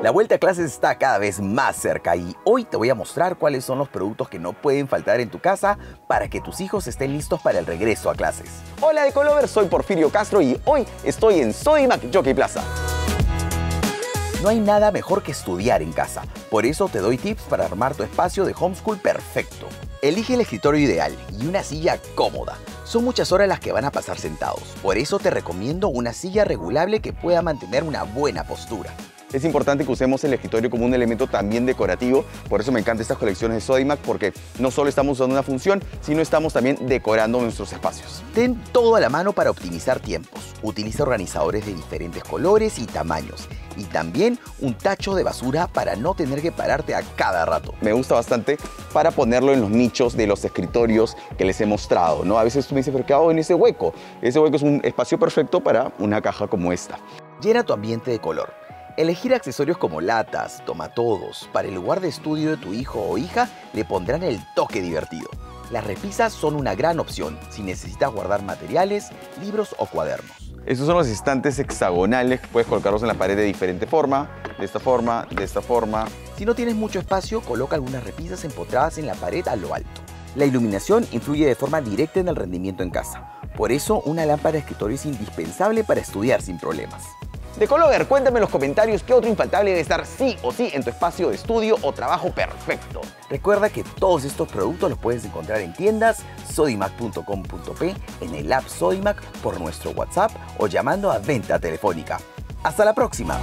La vuelta a clases está cada vez más cerca y hoy te voy a mostrar cuáles son los productos que no pueden faltar en tu casa para que tus hijos estén listos para el regreso a clases. Hola de Colover, soy Porfirio Castro y hoy estoy en Sodimac Jockey Plaza. No hay nada mejor que estudiar en casa, por eso te doy tips para armar tu espacio de homeschool perfecto. Elige el escritorio ideal y una silla cómoda. Son muchas horas las que van a pasar sentados, por eso te recomiendo una silla regulable que pueda mantener una buena postura. Es importante que usemos el escritorio como un elemento también decorativo, por eso me encantan estas colecciones de Sodimac, porque no solo estamos usando una función, sino estamos también decorando nuestros espacios. Ten todo a la mano para optimizar tiempos. Utiliza organizadores de diferentes colores y tamaños. Y también un tacho de basura para no tener que pararte a cada rato. Me gusta bastante para ponerlo en los nichos de los escritorios que les he mostrado. ¿no? A veces tú me dices, pero ¿qué hago en ese hueco? Ese hueco es un espacio perfecto para una caja como esta. Llena tu ambiente de color. Elegir accesorios como latas, tomatodos, para el lugar de estudio de tu hijo o hija le pondrán el toque divertido. Las repisas son una gran opción si necesitas guardar materiales, libros o cuadernos. Estos son los estantes hexagonales que puedes colocarlos en la pared de diferente forma, de esta forma, de esta forma. Si no tienes mucho espacio, coloca algunas repisas empotradas en la pared a lo alto. La iluminación influye de forma directa en el rendimiento en casa. Por eso, una lámpara de escritorio es indispensable para estudiar sin problemas. De Colover, cuéntame en los comentarios qué otro infaltable debe estar sí o sí en tu espacio de estudio o trabajo perfecto. Recuerda que todos estos productos los puedes encontrar en tiendas sodimac.com.p, en el app Sodimac, por nuestro WhatsApp o llamando a venta telefónica. ¡Hasta la próxima!